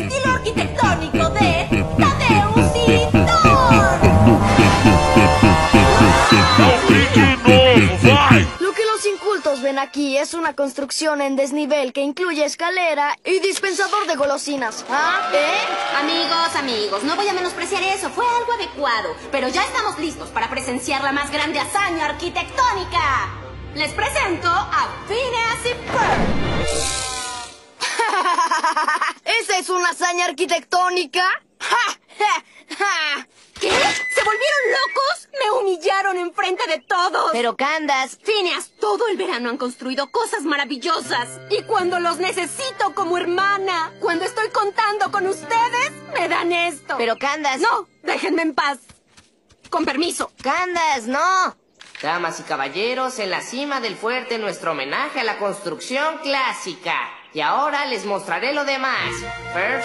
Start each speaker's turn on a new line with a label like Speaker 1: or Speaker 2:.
Speaker 1: estilo arquitectónico de Tadeusz y Thor.
Speaker 2: Lo que los incultos ven aquí es una construcción en desnivel que incluye escalera y dispensador de golosinas. ¿Ah? ¿Eh?
Speaker 1: Amigos, amigos, no voy a menospreciar eso, fue algo adecuado. Pero ya estamos listos para presenciar la más grande hazaña arquitectónica. Les presento a Phineas y Ferb.
Speaker 2: Hazaña arquitectónica? ¡Ja! ¡Ja! ¡Ja!
Speaker 1: ¿Qué? ¿Se volvieron locos? Me humillaron enfrente de todos.
Speaker 2: Pero Candas,
Speaker 1: Phineas, todo el verano han construido cosas maravillosas. Y cuando los necesito como hermana, cuando estoy contando con ustedes, me dan esto.
Speaker 2: pero Candas.
Speaker 1: No, déjenme en paz. Con permiso.
Speaker 2: Candas, no.
Speaker 3: Damas y caballeros, en la cima del fuerte nuestro homenaje a la construcción clásica. Y ahora les mostraré lo demás. Ferb,